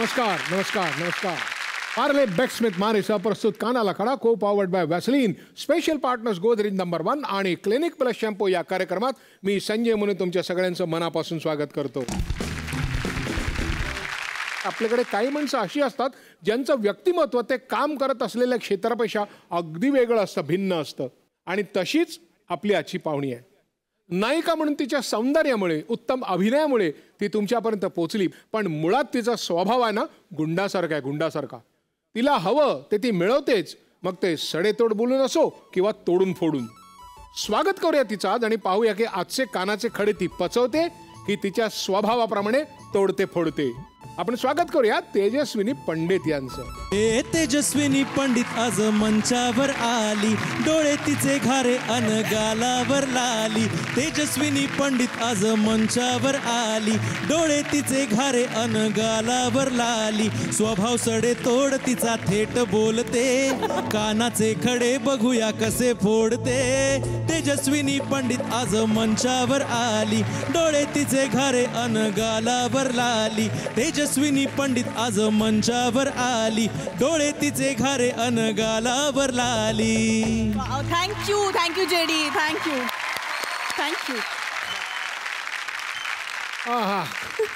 नमस्कार नमस्कार नमस्कार. पार्ले बेक्समिथ मारिसा प्रस्तुत कानाला खडा को powered by Vaseline special partners Godrej number one आणि क्लिनिक प्लस शॅम्पू या कार्यक्रमात मी संजय मुने तुमच्या सगळ्यांचं मनापासून स्वागत करतो. आपल्याकडे काही माणसं अशी असतात ज्यांचं व्यक्तिमत्व ते काम करत असलेल्या क्षेत्रापेक्षा अगदी वेगळं असतं भिन्न असतं. आणि तशीच आपली आजची पाहुणी आहे. नायिका म्हणून तिच्या सौंदर्यामुळे उत्तम अभिनयामुळे ती तुमच्यापर्यंत पोचली. पण मुळात तिचा स्वभाव आहे ना गुंडासारखा आहे गुंडासारखा. तिला हवं ते ती मिळवतेच. मग ते सडेतोड बोलून असो किंवा तोडून फोडून. स्वागत करूया तिचा आज आणि पाहूया की आजचे कानाचे खडे ती पचवते की तिच्या स्वभावाप्रमाणे तोडते फोडते आपण स्वागत करूया तेजस्विनी पंडित यांचं. हे तेजस्विनी पंडित आज मंचावर आली. डोळे तिचे घारे अन गालावर लाली. तेजस्विनी पंडित आज मंचावर आली. डोळे तिचे घारे अन गालावर लाली. स्वभाव सडे तोड तिचा थेट बोलते. कानाचे खडे बघूया कसे फोडते. तेजस्विनी पंडित आज मंचावर आली. डोळे तिचे घारे अन गालावर लाली. तेजस्विनी पंडित आज मंचावर आली. डोळे तिचे घारे अन गालावर लाली. Thank you thank you JD thank you thank you आहा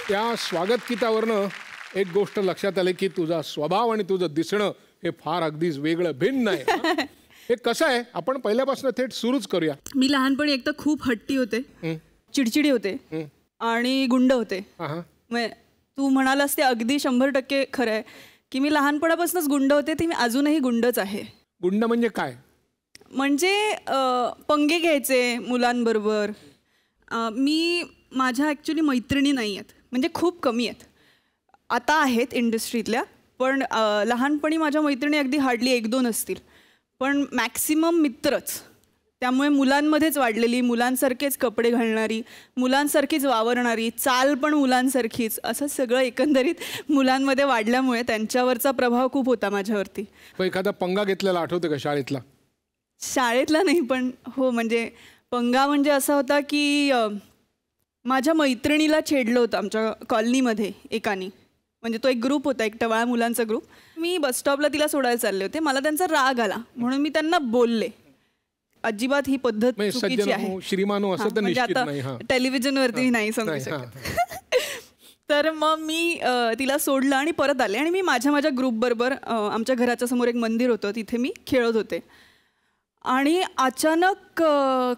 त्या स्वागत गीतावरनं एक गोष्ट लक्षात आली की तुझा स्वभाव आणि तुझं दिसणं हे फार अगदीच वेगळं भिन्न आहे. हा? हे कसं आहे? आपण पहिल्यापासून थेट सुरूच करूया. मी लहानपणी एक तर खूप हट्टी होते चिडचिडी होते आणि गुंड होते. हा तू म्हणालास ते अगदी शंभर टक्के खरं आहे की मी लहानपणापासूनच गुंड होते ते मी अजूनही गुंडच आहे. गुंड म्हणजे काय? म्हणजे पंगे घ्यायचे मुलांबरोबर. मी माझ्या ॲक्च्युली मैत्रिणी नाही आहेत म्हणजे खूप कमी आहेत. आता आहेत इंडस्ट्रीतल्या पण लहानपणी माझ्या मैत्रिणी अगदी हार्डली एक दोन असतील. पण मॅक्सिमम मित्रच. त्यामुळे मुलांमध्येच वाढलेली मुलांसारखेच कपडे घालणारी मुलांसारखीच वावरणारी चाल पण मुलांसारखीच असं सगळं एकंदरीत मुलांमध्ये वाढल्यामुळे त्यांच्यावरचा प्रभाव खूप होता माझ्यावरती. एखादा पंगा घेतलेला आठवते का शाळेतला? शाळेतला नाही पण हो म्हणजे पंगा म्हणजे असा होता की माझ्या मैत्रिणीला छेडलं होतं आमच्या कॉलनीमध्ये एकाने. म्हणजे तो एक ग्रुप होता एक टवाळा मुलांचा ग्रुप. मी बसस्टॉपला तिला सोडायला चालले होते. मला त्यांचा राग आला. म्हणून मी त्यांना बोलले. अजिबात ही पद्धत म्हणजे चुकीची आहे. हो, श्रीमान असं तर म्हणजे आता नाही, हा. टेलिव्हिजनवरती नाही हा, शकत. तर मग मी तिला सोडलं आणि परत आले. आणि मी माझ्या माझ्या ग्रुपबरोबर अ, आमच्या घराच्या समोर एक मंदिर होतं. तिथे मी खेळत होते. आणि अचानक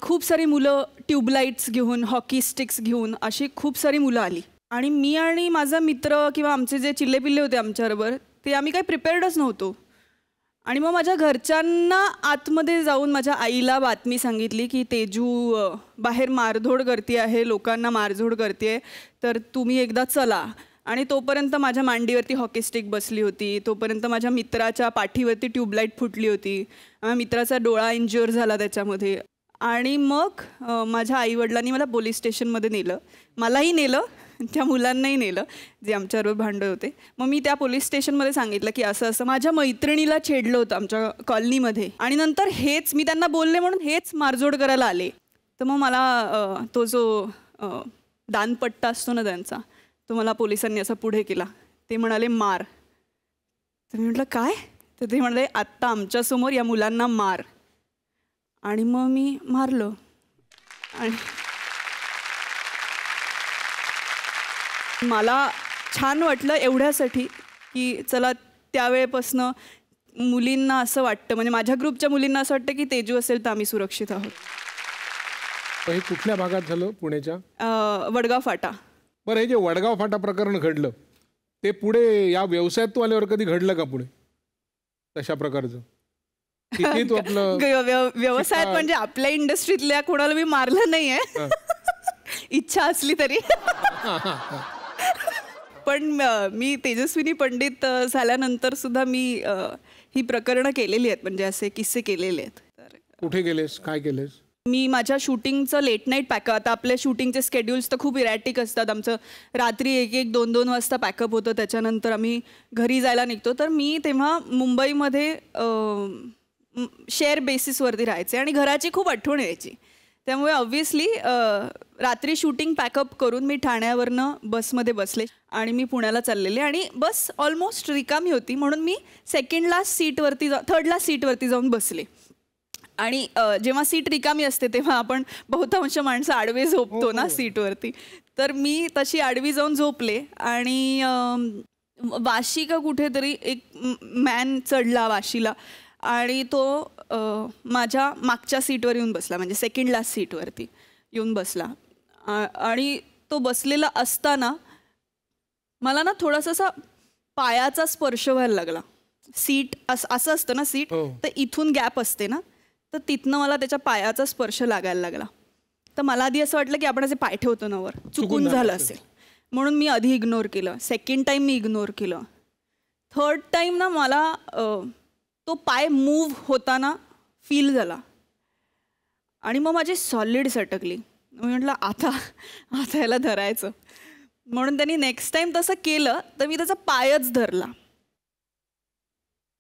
खूप सारी मुलं ट्यूबलाईट्स घेऊन हॉकी स्टिक्स घेऊन अशी खूप सारी मुलं आली. आणि मी आणि माझा मित्र किंवा आमचे जे चिल्लेपिल्ले होते आमच्याबरोबर ते आम्ही काही प्रिपेअर्डच नव्हतो. आणि मग माझ्या घरच्यांना आतमध्ये जाऊन माझ्या आईला बातमी सांगितली की तेजू बाहेर मारधोड करते आहे लोकांना मारझोड करते तर तुम्ही एकदा चला. आणि तोपर्यंत माझ्या मांडीवरती हॉकी स्टिक बसली होती. तोपर्यंत माझ्या मित्राच्या पाठीवरती ट्यूबलाईट फुटली होती. माझ्या मित्राचा डोळा इंज्युअर झाला त्याच्यामध्ये. आणि मग माझ्या आईवडिलांनी मला पोलीस स्टेशनमध्ये नेलं. मलाही नेलं. त्या मुलांनाही नेलं जे आमच्याबरोबर भांडत होते. मग मी त्या पोलीस स्टेशनमध्ये सांगितलं की असं असं माझ्या मैत्रिणीला छेडलं होतं आमच्या कॉलनीमध्ये. आणि नंतर हेच मी त्यांना बोलले म्हणून हेच मारजोड करायला आले. तर मग मला तो जो दानपट्टा असतो ना त्यांचा तो मला पोलिसांनी असा पुढे केला. ते म्हणाले मार. तर मी म्हटलं काय? तर ते म्हणाले आत्ता आमच्यासमोर या मुलांना मार. आणि मग मी मारलं. आणि मला छान वाटलं एवढ्यासाठी की चला त्यावेळेपासनं मुलींना असं वाटतं म्हणजे माझ्या ग्रुपच्या मुलींना असं वाटतं की तेजू असेल तर आम्ही सुरक्षित आहोत. हे कुठल्या भागात झालं पुण्याच्या वडगाव फाटा. बरं हे जे वडगाव फाटा प्रकरण घडलं ते पुढे या व्यवसायात तू आल्यावर कधी घडलं का पुढे? तशा प्रकारचं. व्यवसायात म्हणजे आपल्या इंडस्ट्रीतल्या कोणाला मी मारलं नाहीये. इच्छा असली तरी. पण मी तेजस्विनी पंडित झाल्यानंतर सुद्धा मी ही प्रकरणं केलेली आहेत. म्हणजे असे किस्से केलेले आहेत. तर कुठे गेलेस? काय केलेस? मी माझ्या शूटिंगचं लेट नाईट पॅकअप आता आपल्या शूटिंगचे स्केड्युल्स तर खूप इरॅटिक असतात. आमचं रात्री एक एक दोन दोन वाजता पॅकअप होतं. त्याच्यानंतर आम्ही घरी जायला निघतो. तर मी तेव्हा मुंबईमध्ये शेअर बेसिसवरती राहायचे आणि घराची खूप आठवण यायची. त्यामुळे ऑब्व्हियसली रात्री शूटिंग पॅकअप करून मी ठाण्यावरनं बसमध्ये बसले आणि मी पुण्याला चाललेले आणि बस ऑलमोस्ट रिकामी होती म्हणून मी सेकंड लास्ट सीटवरती जा थर्ड लास्ट सीटवरती जाऊन बसले. आणि जेव्हा सीट रिकामी असते तेव्हा आपण बहुतांश माणसं आडवे झोपतो ना सीटवरती तर मी तशी आडवी जाऊन झोपले आणि वाशी का कुठेतरी एक मॅन चढला वाशीला आणि तो माझ्या मागच्या सीटवर येऊन बसला म्हणजे सेकंड लास्ट सीटवरती येऊन बसला. आणि तो बसलेला असताना मला ना थोडासा असा पायाचा स्पर्श व्हायला लागला. सीट असं असं असतं ना सीट हो. तर इथून गॅप असते ना तर तिथनं मला त्याच्या पायाचा स्पर्श लागायला लागला. तर मला आधी असं वाटलं की आपण असे पाय ठेवतो ना वर चुकून झालं असेल. म्हणून मी आधी इग्नोर केलं. सेकंड टाईम मी इग्नोर केलं. थर्ड टाईम ना मला तो पाय मूव होताना फील झाला. आणि मग माझी सॉलिड अटकली मी म्हटलं आता आता याला धरायचं. म्हणून त्यांनी नेक्स्ट टाईम तसं केलं तर मी त्याचा पायच धरला.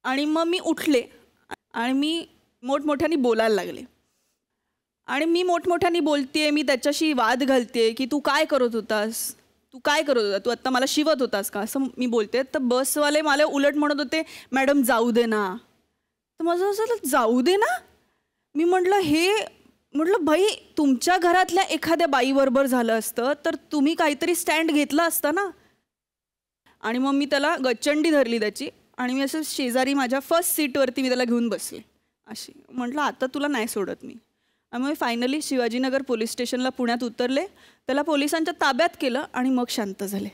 आणि मग मी उठले आणि मी मोठमोठ्याने बोलायला लागले. आणि मी मोठमोठ्याने बोलते मी त्याच्याशी वाद घालते की तू काय करत होतास? तू काय करत होता? तू आत्ता मला शिवत होतास का? असं मी बोलते तर बसवाले मला उलट म्हणत होते मॅडम जाऊ दे ना. तर माझं असं जाऊ दे ना? मी म्हटलं हे म्हटलं भाई तुमच्या घरातल्या एखाद्या बाईबरोबर झालं असतं तर तुम्ही काहीतरी स्टँड घेतला असता ना? आणि मग मी त्याला गचंडी धरली त्याची आणि मी असं शेजारी माझ्या फर्स्ट सीटवरती मी त्याला घेऊन बसले. अशी. म्हटलं आता तुला नाही सोडत मी. आणि मग फायनली शिवाजीनगर पोलीस स्टेशनला पुण्यात उतरले. त्याला पोलिसांच्या ताब्यात केलं आणि मग शांत झाले.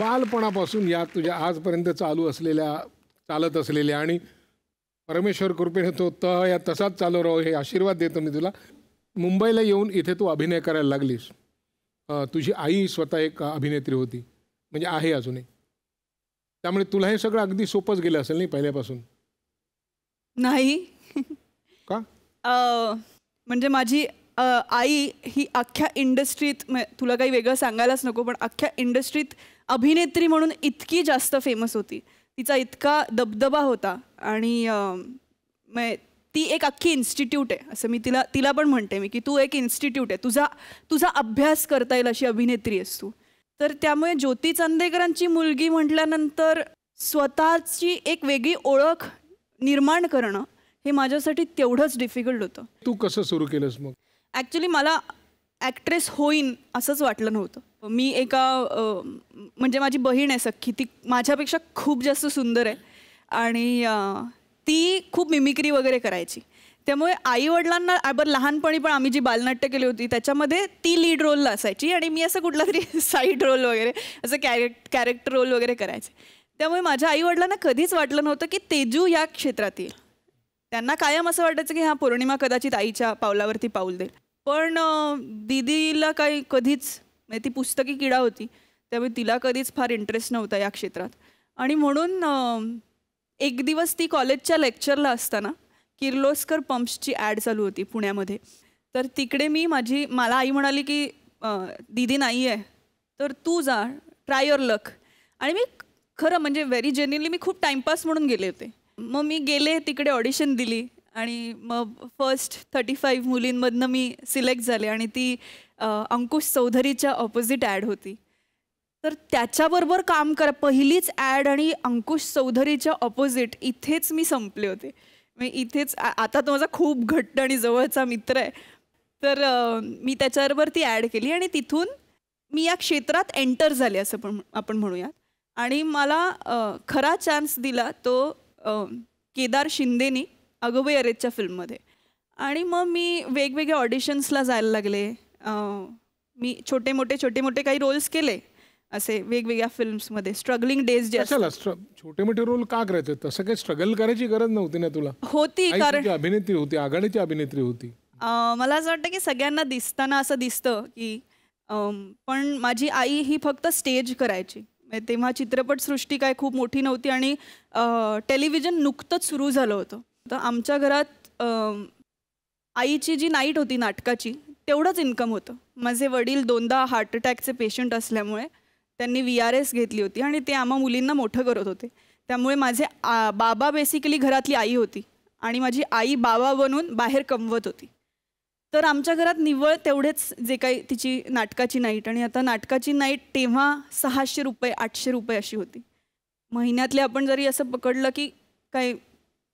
बालपणापासून या तुझ्या आजपर्यंत चालू असलेल्या चालत असलेल्या आणि परमेश्वर कृपेने तो त या तसाच चालू राहो हे आशीर्वाद देतो मी तुला. मुंबईला येऊन इथे तू अभिनय करायला लागलीस. तुझी आई स्वतः एक अभिनेत्री होती. म्हणजे आहे अजूनही त्यामुळे तुला हे सगळं अगदी सोपंच गेलं असेल नाही पहिल्यापासून? नाही. का? म्हणजे माझी आई ही अख्ख्या इंडस्ट्रीत तुला काही वेगळं सांगायलाच नको पण अख्ख्या इंडस्ट्रीत अभिनेत्री म्हणून इतकी जास्त फेमस होती. तिचा इतका दबदबा होता आणि ती एक अख्खी इन्स्टिट्यूट आहे असं मी तिला तिला पण म्हणते मी की तू एक इन्स्टिट्यूट आहे तुझा तुझा अभ्यास करता येईल अशी अभिनेत्री आहेस तू. तर त्यामुळे ज्योती चांदेकरांची मुलगी म्हटल्यानंतर स्वतःची एक वेगळी ओळख निर्माण करणं हे माझ्यासाठी तेवढंच डिफिकल्ट होतं. तू कसं सुरू केलंस मग? ॲक्च्युली मला ॲक्ट्रेस होईन असंच वाटलं नव्हतं. मी एका म्हणजे माझी बहीण आहे सख्खी ती माझ्यापेक्षा खूप जास्त सुंदर आहे. आणि ती खूप मिमिक्री वगैरे करायची. त्यामुळे आईवडिलांना बरं लहानपणी पण आम्ही जी बालनाट्य केली होती त्याच्यामध्ये ती लीड रोलला असायची. आणि मी असं कुठला तरी साईड रोल वगैरे असं कॅरेक्ट कॅरेक्टर रोल वगैरे करायचे. त्यामुळे माझ्या आईवडिलांना कधीच वाटलं नव्हतं की तेजू या क्षेत्रात येईल. त्यांना कायम असं वाटायचं की हा पौर्णिमा कदाचित आईच्या पावलावरती पाऊल देईल. पण दिदीला दीदीला काही कधीच म्हणजे ती पुस्तकी किडा होती त्यामुळे तिला कधीच फार इंटरेस्ट नव्हता या क्षेत्रात. आणि म्हणून एक दिवस ती कॉलेजच्या लेक्चरला असताना किर्लोस्कर पंप्सची ॲड चालू होती पुण्यामध्ये. तर तिकडे मी माझी मला आई म्हणाली की दिदी दीदी नाही आहे तर तू जा ट्राय युअर लक आणि मी खरं म्हणजे व्हेरी जेन्युनली मी खूप टाइमपास म्हणून गेले होते. मग मी गेले तिकडे ऑडिशन दिली. आणि मग फर्स्ट थर्टी फाईव्ह मुलींमधनं मी सिलेक्ट झाले आणि ती अंकुश चौधरीच्या ऑपोजिट ॲड होती. तर त्याच्याबरोबर काम करा पहिलीच ॲड आणि अंकुश चौधरीच्या ऑपोजिट इथेच मी संपले होते. मी इथेच आता तो माझा खूप घट्ट आणि जवळचा मित्र आहे. तर मी त्याच्याबरोबर ती ॲड केली आणि तिथून मी या क्षेत्रात एंटर झाले असं पण आपण म्हणूयात. आणि मला खरा चान्स दिला तो केदार शिंदेनी. अगोबाई अरेजच्या फिल्ममध्ये. आणि मग मी वेगवेगळ्या ऑडिशन्सला जायला लागले. मी छोटे मोठे छोटे मोठे काही रोल्स केले. असे वेगवेगळ्या फिल्म्समध्ये. स्ट्रगलिंग डेज जे छोटे मोठे रोल का करायचे? तसं काही स्ट्रगल करायची गरज नव्हती ना तुला? होती कारण अभिनेत्री होती? आघाडीची अभिनेत्री होती. मला असं वाटतं की सगळ्यांना दिसताना असं दिसतं की पण माझी आई ही फक्त स्टेज करायची. तेव्हा चित्रपटसृष्टी काय खूप मोठी नव्हती आणि टेलिव्हिजन नुकतंच सुरू झालं होतं. तर आमच्या घरात आईची जी नाईट होती नाटकाची तेवढंच इन्कम होतं. माझे वडील दोनदा हार्ट अटॅकचे पेशंट असल्यामुळे त्यांनी व्ही आर एस घेतली होती आणि ते आम्हा मुलींना मोठं करत होते. त्यामुळे माझे आ, बाबा बेसिकली घरातली आई होती आणि माझी आई बाबा बनून बाहेर कमवत होती. तर आमच्या घरात निव्वळ तेवढेच जे काही तिची नाटकाची नाईट आणि आता नाटकाची नाईट तेव्हा सहाशे रुपये आठशे रुपये अशी होती. महिन्यातले आपण जरी असं पकडलं की काही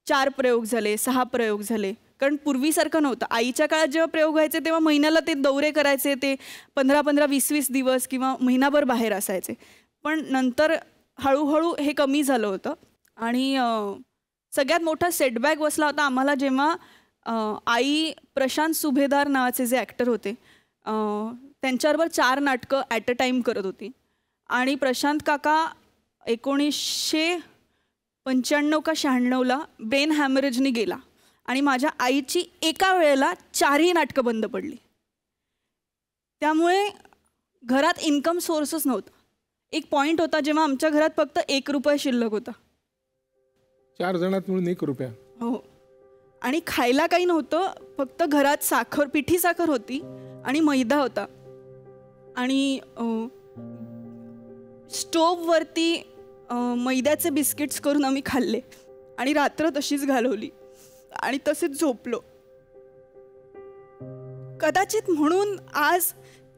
चार प्रयोग झाले सहा प्रयोग झाले. कारण पूर्वीसारखं नव्हतं. आईच्या काळात जेव्हा प्रयोग व्हायचे तेव्हा महिन्याला ते दौरे करायचे ते पंधरा पंधरा वीस वीस दिवस किंवा महिनाभर बाहेर असायचे. पण नंतर हळूहळू हे कमी झालं होतं. आणि सगळ्यात मोठा सेटबॅक बसला होता आम्हाला जेव्हा आई प्रशांत सुभेदार नावाचे जे ॲक्टर होते त्यांच्याबरोबर चार नाटकं ॲट अ टाईम करत होती. आणि प्रशांत काका एकोणीसशे पंच्याण्णव का शहाण्णवला ब्रेन हॅमरेजनी गेला आणि माझ्या आईची एका वेळेला चारही नाटकं बंद पडली. त्यामुळे घरात इन्कम सोर्सच नव्हता. एक पॉईंट होता जेव्हा आमच्या घरात फक्त एक रुपया शिल्लक होता. चार जणात मिळून एक रुपया. हो. आणि खायला काही नव्हतं फक्त घरात साखर पिठी साखर होती आणि मैदा होता. आणि स्टोववरती मैद्याचे बिस्किट्स करून आम्ही खाल्ले. आणि रात्र तशीच घालवली. आणि तसेच झोपलो. कदाचित म्हणून आज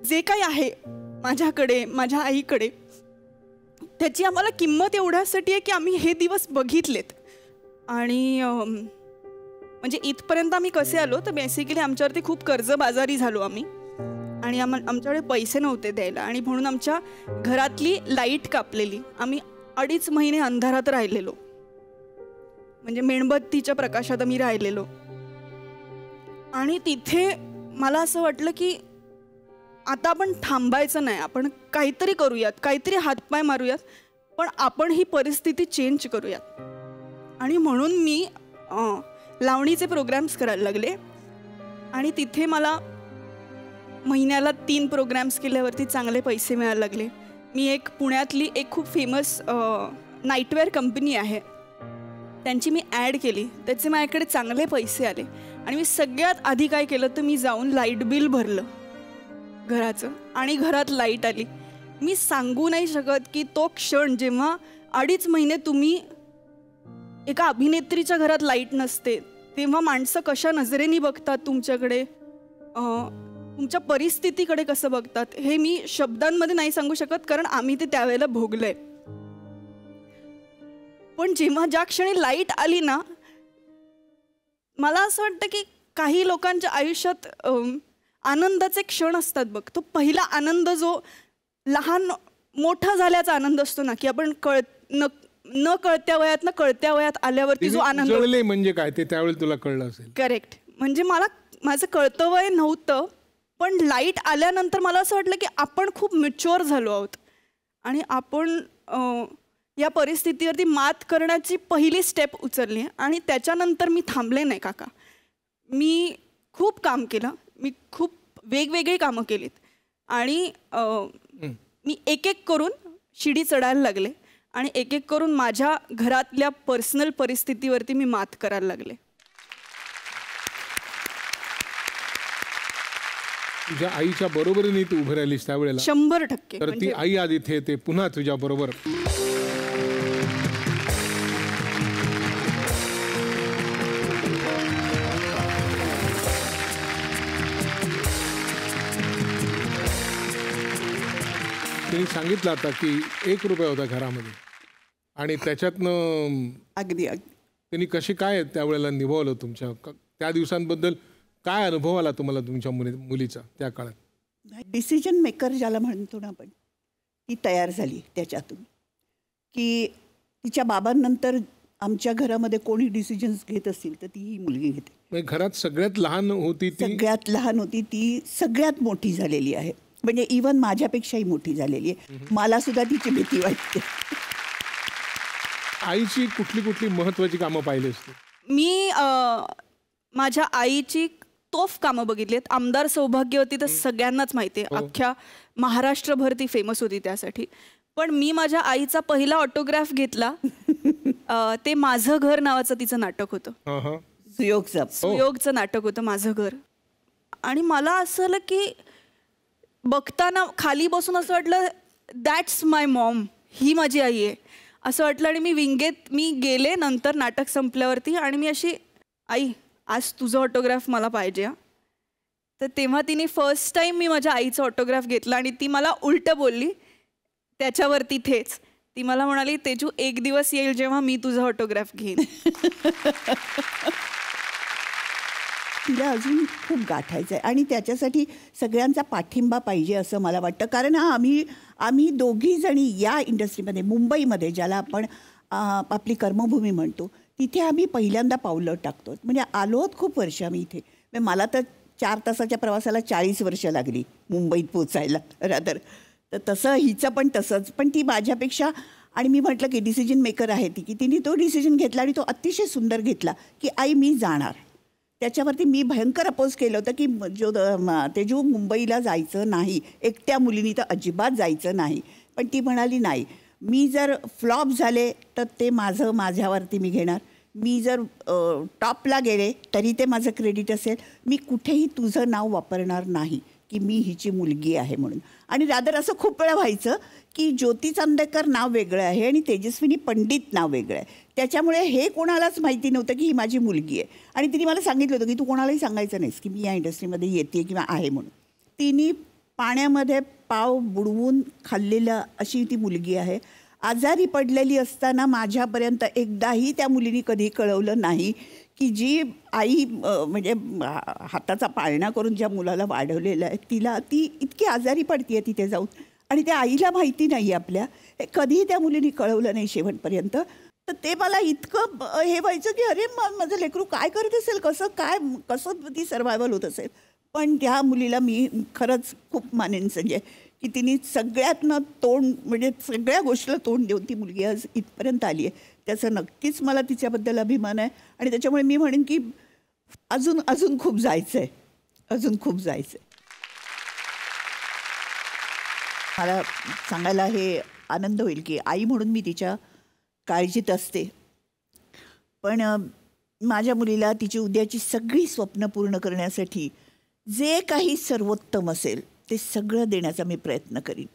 जे काही आहे माझ्याकडे माझ्या आईकडे त्याची आम्हाला किंमत एवढ्यासाठी आहे की आम्ही हे दिवस बघितलेत. आणि म्हणजे इथपर्यंत आम्ही कसे आलो तर बेसिकली आमच्यावरती खूप कर्जबाजारी झालो आम्ही. आणि आम्हा आमच्याकडे पैसे नव्हते द्यायला. आणि म्हणून आमच्या घरातली लाइट कापलेली. आम्ही अडीच महिने अंधारात राहिलेलो. म्हणजे मेणबत्तीच्या प्रकाशात आम्ही राहिलेलो. आणि तिथे मला असं वाटलं की आता आपण थांबायचं नाही. आपण काहीतरी करूयात काहीतरी हातपाय मारूयात पण आपण ही परिस्थिती चेंज करूयात. आणि म्हणून मी लावणीचे प्रोग्राम्स करायला लागले. आणि तिथे मला महिन्याला तीन प्रोग्राम्स केल्यावरती चांगले पैसे मिळायला लागले. मी एक पुण्यातली एक खूप फेमस नाईटवेअर कंपनी आहे. त्यांची मी ॲड केली. त्याचे माझ्याकडे चांगले पैसे आले. आणि मी सगळ्यात आधी काय केलं तर मी जाऊन लाइट बिल भरलं. घराचं. आणि घरात लाइट आली. मी सांगू नाही शकत की तो क्षण जेव्हा अडीच महिने तुम्ही एका अभिनेत्रीच्या घरात लाइट नसते तेव्हा माणसं कशा नजरेने बघतात तुमच्याकडे? तुमच्या परिस्थितीकडे कसं बघतात हे मी शब्दांमध्ये नाही सांगू शकत कारण आम्ही ते त्यावेळेला भोगलंय पण जेव्हा ज्या क्षणी लाइट आली ना मला असं वाटतं की काही लोकांच्या आयुष्यात आनंदाचे क्षण असतात बघ. तो पहिला आनंद जो लहान मोठा झाल्याचा आनंद असतो ना की आपण कळ न न कळत्या वयात न कळत्या वयात आल्यावरती जो आनंद म्हणजे काय? ते त्यावेळी तुला कळलं असेल. करेक्ट म्हणजे मला माझं कळतं वय नव्हतं पण लाइट आल्यानंतर मला असं वाटलं की आपण खूप मॅच्युअर झालो आहोत. आणि आपण या परिस्थितीवरती मात करण्याची पहिली स्टेप उचलली आणि त्याच्यानंतर मी थांबले नाही काका. मी खूप काम केलं. मी खूप वेगवेगळी कामं केलीत. आणि मी एक एक करून शिडी चढायला लागले. आणि एक एक करून माझ्या घरातल्या पर्सनल परिस्थितीवरती मी मात करायला लागले. तुझ्या आईच्या बरोबरीने तू उभी राहिलीस त्यावेळेला. शंभर टक्के. तर ती म्हणजे आई इथे येते पुन्हा तुझ्या बरोबर. त्यांनी सांगितलं आता की एक रुपया होता घरामध्ये. आणि त्याच्यातनं अगदी अगदी. त्यांनी कशी काय त्यावेळेला निभावलं तुमच्या? त्या दिवसांबद्दल काय अनुभव आला तुम्हाला तुमच्या मुली मुलीचा त्या काळात? डिसिजन मेकर ज्याला म्हणतो ना आपण ती तयार झाली त्याच्यातून. की तिच्या बाबांनंतर आमच्या घरामध्ये कोणी डिसिजन्स घेत असतील तर ती ही मुलगी घेते. म्हणजे घरात सगळ्यात लहान होती ती? सगळ्यात लहान होती ती सगळ्यात मोठी झालेली आहे. म्हणजे इवन माझ्यापेक्षाही मोठी झालेली आहे. मला सुद्धा तिची भीती वाटते. आईची कुठली कुठली महत्वाची कामं पाहिली असते मी माझ्या आईची तोफ कामं बघितलीत. आमदार सौभाग्यवती तर सगळ्यांनाच माहिती आहे. अख्ख्या महाराष्ट्रभर ती फेमस होती त्यासाठी. पण मी माझ्या आईचा पहिला ऑटोग्राफ घेतला. ते माझं घर नावाचं तिचं नाटक होतं. हा हा. सुयोगचा. सुयोगचं नाटक होतं माझं घर. आणि मला असं झालं की बघताना खाली बसून असं वाटलं दॅट्स माय मॉम ही माझी आई आहे. असं वाटलं आणि मी विंगेत मी गेले नंतर नाटक संपल्यावरती आणि मी अशी आई आज तुझं ऑटोग्राफ मला पाहिजे हा. तर तेव्हा तिने फर्स्ट टाईम मी माझ्या आईचं ऑटोग्राफ घेतला आणि ती मला उलटं बोलली त्याच्यावरती थेच ती मला म्हणाली तेजू एक दिवस येईल जेव्हा मी तुझं ऑटोग्राफ घेईन. तिला अजून खूप गाठायचं आहे. आणि त्याच्यासाठी सगळ्यांचा पाठिंबा पाहिजे असं मला वाटतं. कारण हा आम्ही आम्ही दोघीजणी या इंडस्ट्रीमध्ये मुंबईमध्ये ज्याला आपण आपली कर्मभूमी म्हणतो तिथे आम्ही पहिल्यांदा पावलं टाकतो. म्हणजे आलो आहोत खूप वर्ष आम्ही इथे. म्हणजे मला तर चार तासाच्या प्रवासाला चाळीस वर्ष लागली मुंबईत पोचायला रादर तर तसं हिचं पण तसंच. पण ती माझ्यापेक्षा आणि मी म्हटलं की डिसिजन मेकर आहे ती की तिने तो डिसिजन घेतला आणि तो अतिशय सुंदर घेतला की आई मी जाणार. त्याच्यावरती मी भयंकर अपोज केलं होतं की जो तेजू मुंबईला जायचं नाही एकट्या मुलीनी तर अजिबात जायचं नाही. पण ती म्हणाली नाही मी जर फ्लॉप झाले तर ते माझं माझ्यावरती मी घेणार. मी जर टॉपला गेले तरी ते माझं क्रेडिट असेल. मी कुठेही तुझं नाव वापरणार नाही की मी हिची मुलगी आहे म्हणून. आणि रादर असं खूप वेळा व्हायचं की ज्योती चांदेकर नाव वेगळं आहे आणि तेजस्विनी पंडित नाव वेगळं आहे. त्याच्यामुळे हे कोणालाच माहिती नव्हतं की ही माझी मुलगी आहे. आणि तिने मला सांगितलं होतं की तू कोणालाही सांगायचं नाहीस की मी या इंडस्ट्रीमध्ये येते किंवा आहे म्हणून. तिने पाण्यामध्ये पाव बुडवून खाल्लेलं अशी ती मुलगी आहे. आजारी पडलेली असताना माझ्यापर्यंत एकदाही त्या मुलीने कधी कळवलं नाही की जी आई म्हणजे हाताचा पाळणा करून ज्या मुलाला वाढवलेलं आहे तिला ती इतकी आजारी पडतीये तिथे जाऊन. आणि त्या आईला माहिती नाही आपल्या. हे कधीही त्या मुलीने कळवलं नाही शेवटपर्यंत. तर ते मला इतकं हे व्हायचं की अरे माझं लेकरू काय करत असेल? कसं काय कसं ती सर्वायवल होत असेल? पण त्या मुलीला मी खरंच खूप मानेन संजय की तिने सगळ्यातनं तोंड म्हणजे सगळ्या गोष्टीला तोंड देऊन ती मुलगी आज इथपर्यंत आली आहे. त्याचा नक्कीच मला तिच्याबद्दल अभिमान आहे आणि त्याच्यामुळे मी म्हणेन की अजून अजून खूप जायचं आहे अजून खूप जायचं आहे मला सांगायला हे आनंद होईल की आई म्हणून मी तिच्या काळजीत असते. पण माझ्या मुलीला तिची उद्याची सगळी स्वप्न पूर्ण करण्यासाठी जे काही सर्वोत्तम असेल ते सगळं देण्याचा मी प्रयत्न करीन.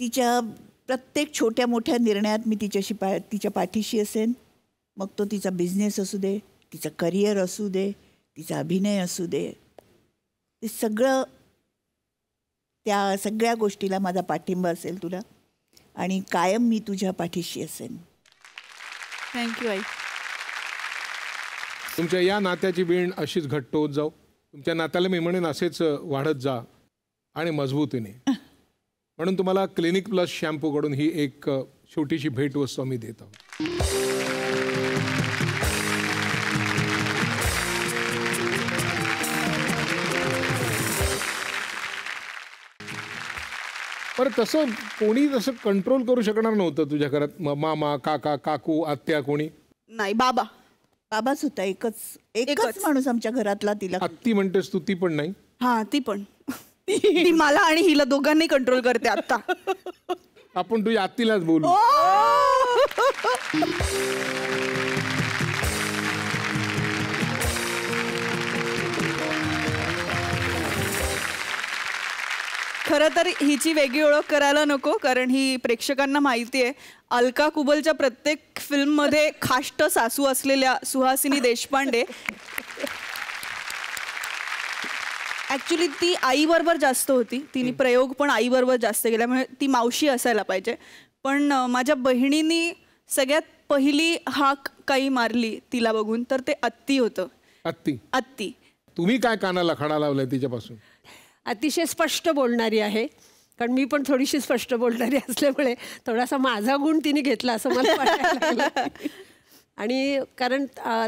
तिच्या प्रत्येक छोट्या मोठ्या निर्णयात मी तिच्याशी पा तिच्या पाठीशी असेन. मग तो तिचा बिझनेस असू दे तिचं करिअर असू दे तिचा अभिनय असू दे. ते सगळं त्या सगळ्या गोष्टीला माझा पाठिंबा असेल तुला आणि कायम मी तुझ्या पाठीशी असेन. थँक्यू आई. तुमच्या या नात्याची वीण अशीच घट्ट होत जाऊ. तुमच्या नात्याला मी म्हणेन असेच वाढत जा आणि मजबूतीने. म्हणून तुम्हाला क्लिनिक प्लस शॅम्पूकडून ही एक छोटीशी भेट वस्तू आम्ही देत आहोत. पर तसं कोणी तसं कंट्रोल करू शकणार नव्हतं तुझ्या घरात. मामा काका काकू आत्या कोणी? नाही बाबा. बाबाच होता एकच एकच. माणूस आमच्या घरातला तिला. आत्ती म्हणतेस तू ती पण नाही? हा ती पण. ती मला आणि हिला दोघांनी कंट्रोल करते आता आपण तुझ्या आत्तीलाच बोलू. खरं तर हिची वेगळी ओळख करायला नको कारण ही प्रेक्षकांना माहिती आहे. अलका कुबलच्या प्रत्येक फिल्ममध्ये खाष्ट सासू असलेल्या सुहासिनी देशपांडे. ॲक्च्युली ती आईबरोबर जास्त होती. तिने प्रयोग पण आईबरोबर जास्त केल्यामुळे ती मावशी असायला पाहिजे. पण माझ्या बहिणींनी सगळ्यात पहिली हाक काही मारली तिला बघून तर ते अत्ती होतं. आत्ती अत्ती. तुम्ही काय कानाला खडा लावलाय तिच्यापासून? अतिशय स्पष्ट बोलणारी आहे. कारण मी पण थोडीशी स्पष्ट बोलणारी असल्यामुळे थोडासा माझा गुण तिने घेतला असं मला वाटायला लागलं. आणि कारण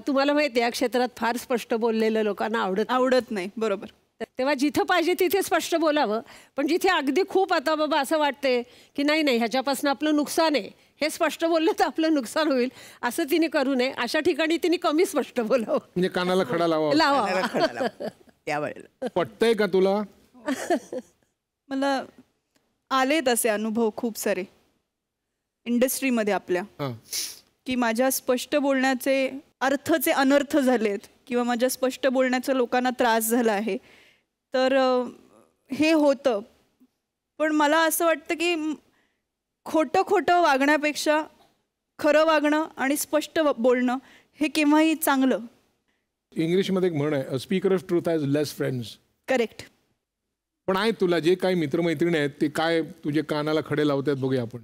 तुम्हाला माहिती आहे या क्षेत्रात फार स्पष्ट बोललेलं लोकांना आवडत आवडत नाही. बरोबर. तर तेव्हा जिथं पाहिजे तिथे स्पष्ट बोलावं. पण जिथे अगदी खूप आता बाबा असं वाटते की नाही नाही ह्याच्यापासून आपलं नुकसान आहे. हे स्पष्ट बोललं तर आपलं नुकसान होईल. असं तिने करू नये. अशा ठिकाणी तिने कमी स्पष्ट बोलावं. म्हणजे कानाला खडा लावा लावा त्यावेळेला. पटतंय का तुला? मला आले तसे अनुभव खूप सारे. इंडस्ट्रीमध्ये आपल्या. की माझ्या स्पष्ट बोलण्याचे अर्थचे अनर्थ झालेत किंवा माझ्या स्पष्ट बोलण्याचा लोकांना त्रास झाला आहे. तर हे होतं. पण मला असं वाटतं की खोटं खोटं वागण्यापेक्षा खरं वागणं आणि स्पष्ट बोलणं हे केव्हाही चांगलं. इंग्लिशमध्ये एक म्हण आहे speaker of truth has less friends correct. पण आहे तुला जे काही मित्रमैत्रिणी आहेत ते काय तुझे कानाला खडे लावतात बघूया आपण.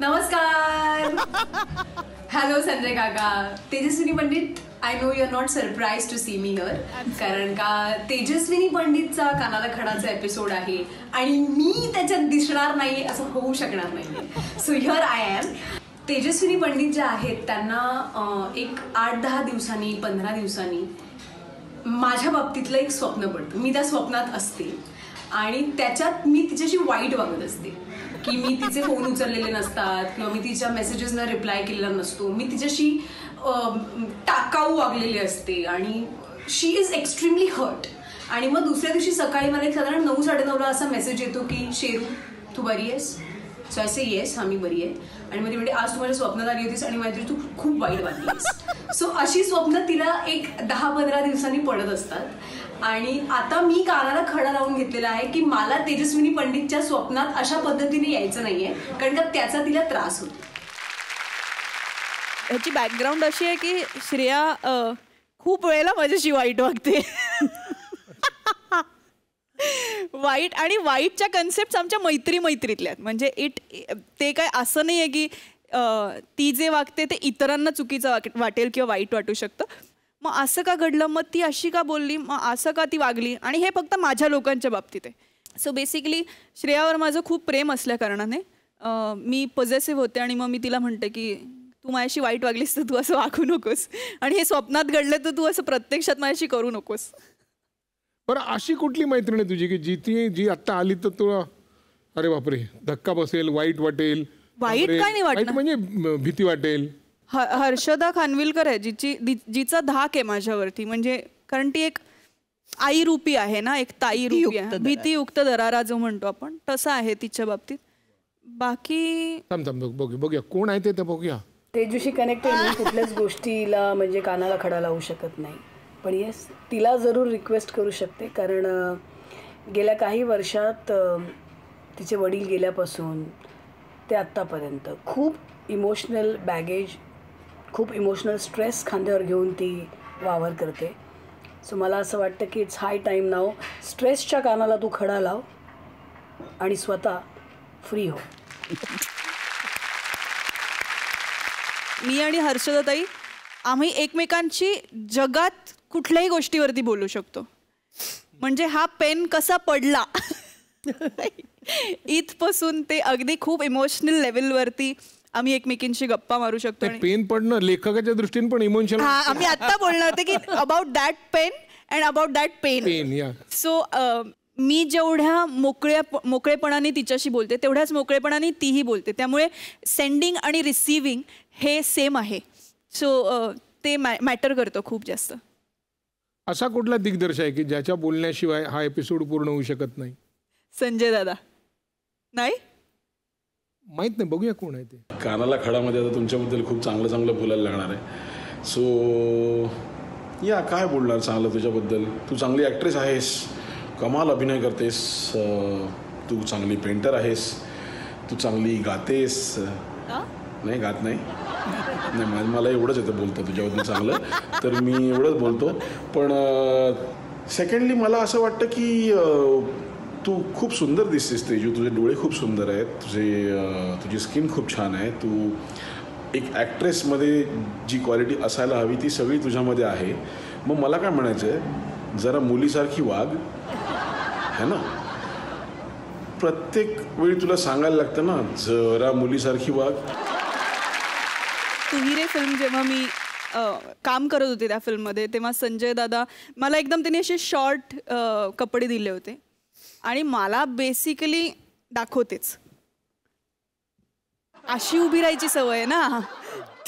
नमस्कार. हॅलो संजय काका. Tejaswini Pandit I know you are not surprise to see me here कारण का तेजस्विनी पंडितचा कानाला खडाचा एपिसोड आहे आणि मी त्याच्यात दिसणार नाही असं होऊ शकणार नाही so here I am Tejaswini Pandit ज्या आहेत त्यांना अं, एक आठ दहा दिवसांनी पंधरा दिवसांनी माझ्या बाबतीतलं एक स्वप्न पडतं मी त्या स्वप्नात असते आणि त्याच्यात मी तिच्याशी वाईट वागत असते. की मी तिचे फोन उचललेले नसतात किंवा मी तिच्या मेसेजेसना रिप्लाय केलेला नसतो. मी तिच्याशी टाकाऊ वागलेले असते आणि शी इज एक्स्ट्रीमली हर्ट आणि मग दुसऱ्या दिवशी सकाळी मला एक साधारण नऊ साडेनऊला असा मेसेज येतो की शेरू तू बरी आहेस? सो असे येस हा मी बरी आहे. आणि मग ती म्हणते आज तुम्हाला स्वप्नात आली होतीस आणि माझी तू खूप वाईट वाटलीस सो अशी स्वप्न तिला एक दहा पंधरा दिवसांनी पडत असतात. आणि आता मी कानाला खडा लावून घेतलेला आहे की मला तेजस्विनी पंडितच्या स्वप्नात अशा पद्धतीने यायचं नाहीये कारण का त्याचा तिला त्रास होतो. ह्याची बॅकग्राऊंड अशी आहे की श्रेया खूप वेळेला माझ्याशी वाईट वागते. वाईट आणि वाईटच्या कन्सेप्ट आमच्या मैत्री मैत्रीतल्या आहेत. म्हणजे इट ते काय असं नाही आहे की ती जे वागते ते इतरांना चुकीचं वाटेल किंवा वाईट वाटू शकतं. मग असं का घडलं? मग ती अशी का बोलली? मग असं का ती वागली? आणि हे फक्त माझ्या लोकांच्या बाबतीत आहे. सो बेसिकली श्रेयावर माझं खूप प्रेम असल्या कारणाने मी पॉझेसिव्ह होते आणि मग मी तिला म्हणते की तू माझ्याशी वाईट वागलीस तर तू असं वागू नकोस. आणि हे स्वप्नात घडलं तर तू असं प्रत्यक्षात माझ्याशी करू नकोस. बरं अशी कुठली मैत्रीण आहे तुझी की जी ती जी आत्ता आली तर तुला अरे बापरे धक्का बसेल वाईट वाटेल. वाईट काय नाही वाटणार? वाईट म्हणजे भीती वाटेल. ह हर्षदा खानविलकर आहे जिची दि- जिचा धाक आहे माझ्यावरती. म्हणजे कारण ती एक आई रूपी आहे ना एक ताई रूपी आहे. भीतीयुक्त दरारा जो म्हणतो आपण तसा आहे तिच्या बाबतीत. बाकी थांब थांब बघ- बघूया बघूया. कोण आहे ते तर बघूया. तेजूशी कनेक्टेड मी कुठल्याच गोष्टीला म्हणजे कानाला खडा लावू शकत नाही. पण येस तिला जरूर रिक्वेस्ट करू शकते. कारण गेल्या काही वर्षात तिचे वडील गेल्यापासून ते आत्तापर्यंत खूप इमोशनल बॅगेज खूप इमोशनल स्ट्रेस खांद्यावर घेऊन ती वावर करते. सो मला असं वाटतं की इट्स हाय टाईम नाव स्ट्रेसच्या कानाला तू खडा लाव आणि स्वतः फ्री हो. मी आणि हर्षदाताई आम्ही एकमेकांची जगात कुठल्याही गोष्टीवरती बोलू शकतो. म्हणजे हा पेन कसा पडला? इथपासून ते अगदी खूप इमोशनल लेवलवरती आम्ही एकमेकींशी गप्पा मारू शकतो पेन पडणं लेखकाच्या दृष्टीने पण इमोशनल हा आम्ही आता बोलणार होते की about that pain and about that pain so मी जेवढ्या मोकळ्या मोकळेपणाने तिच्याशी बोलते तेवढ्याच मोकळेपणाने तीही बोलते. त्यामुळे सेंडिंग आणि रिसिव्हिंग हे सेम आहे. सो ते मॅटर करतं खूप जास्त. असा कुठला दिग्दर्शक आहे की ज्याच्या बोलण्याशिवाय हा एपिसोड पूर्ण होऊ शकत नाही? संजय दादा. नाही? माहीत नाही बघूया कोण आहे ते. कानाला खडामध्ये आता तुमच्याबद्दल खूप चांगलं चांगलं बोलायला लागणार आहे. सो या काय बोलणार चांगलं तुझ्याबद्दल? तू चांगली ॲक्ट्रेस आहेस. कमाल अभिनय करतेस. तू चांगली पेंटर आहेस. तू चांगली गातेस. नाही गात नाही? नाही म्हणजे मला एवढंच येतं बोलतं तुझ्याबद्दल चांगलं. तर मी एवढंच बोलतो. पण सेकंडली मला असं वाटतं की तू खूप सुंदर दिसतेस तेजू. तुझे डोळे खूप सुंदर आहेत. तुझे तुझी स्किन खूप छान आहे. तू एक ॲक्ट्रेसमध्ये जी क्वालिटी असायला हवी ती सगळी तुझ्यामध्ये आहे. मग मला काय म्हणायचं आहे जरा मुलीसारखी वाघ है ना? प्रत्येक वेळी तुला सांगायला लागतं ना जरा मुलीसारखी वाघ फिल्म जेव्हा मी काम करत होते त्या फिल्ममध्ये तेव्हा संजय दादा मला एकदम त्यांनी असे शॉर्ट कपडे दिले होते. आणि मला बेसिकली दाखवतेच. अशी उभी राहायची सवय आहे ना.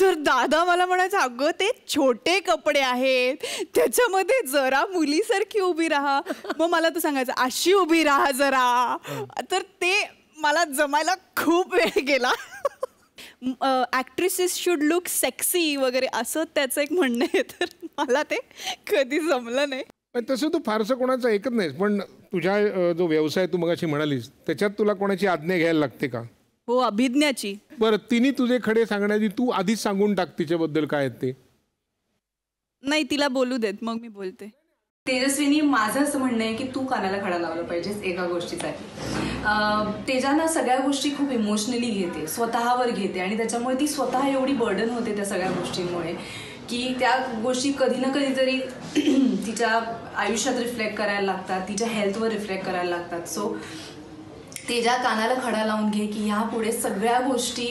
तर दादा मला म्हणायचं अगं ते छोटे कपडे आहेत. त्याच्यामध्ये जरा मुलीसारखी उभी राहा. मग मला तर सांगायचं अशी उभी राहा जरा. तर ते मला जमायला खूप वेळ गेला. ॲक्ट्रेसेस शुड लुक सेक्सी वगैरे असं त्याचं एक म्हणणं आहे. तर मला ते कधी जमलं नाही. पण तसं तू फारसं कोणाचं ऐकत नाहीस. पण तुझ्या जो व्यवसाय तू मगाशी म्हणालीस त्याच्यात तुला कोणाची आज्ञा घ्यायला लागते का? हो अभिज्ञाची. बरं तिने तुझे खडे सांगण्याआधी तू आधीच सांगून टाक तिच्याबद्दल काय ते. नाही तिला बोलू देत मग मी बोलते. तेजस्विनी माझं असं म्हणणं आहे की तू कानाला खडा लावला पाहिजेस एका गोष्टीसाठी. तेजाना सगळ्या गोष्टी खूप इमोशनली घेते स्वतःवर घेते आणि त्याच्यामुळे ती स्वतः एवढी बर्डन होते त्या सगळ्या गोष्टींमुळे की त्या गोष्टी कधी ना कधीतरी तिच्या आयुष्यात रिफ्लेक्ट करायला लागतात तिच्या हेल्थवर रिफ्लेक्ट करायला लागतात. सो तेजा कानाला खडा लावून घे की ह्यापुढे सगळ्या गोष्टी